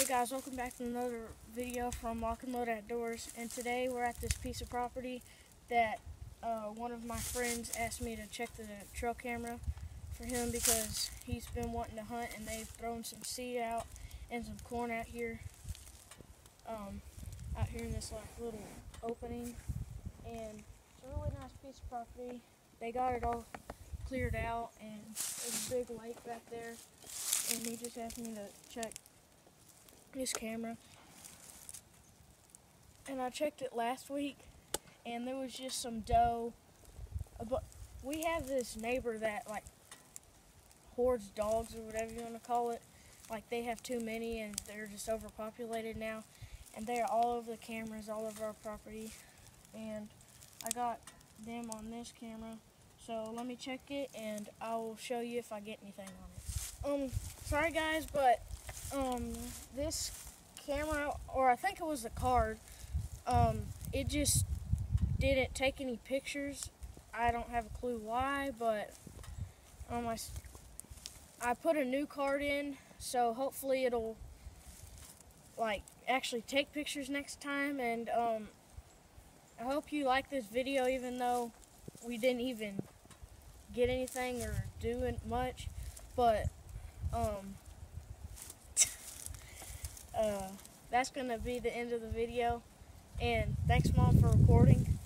Hey guys, welcome back to another video from Lock and Load Outdoors. And today we're at this piece of property that uh, one of my friends asked me to check the trail camera for him because he's been wanting to hunt and they've thrown some seed out and some corn out here. Um, out here in this like little opening. And it's a really nice piece of property. They got it all cleared out and there's a big lake back there. And he just asked me to check this camera. And I checked it last week, and there was just some doe. But we have this neighbor that like hoards dogs or whatever you want to call it. Like they have too many, and they're just overpopulated now, and they're all over the cameras, all over our property. And I got them on this camera, so let me check it, and I will show you if I get anything on it. Um, sorry guys, but um, this camera, or I think it was the card, um, it just didn't take any pictures. I don't have a clue why, but um, I, I put a new card in, so hopefully it'll like actually take pictures next time. And um, I hope you like this video, even though we didn't even get anything or do much, but um. Uh, that's gonna be the end of the video. And thanks, mom, for recording.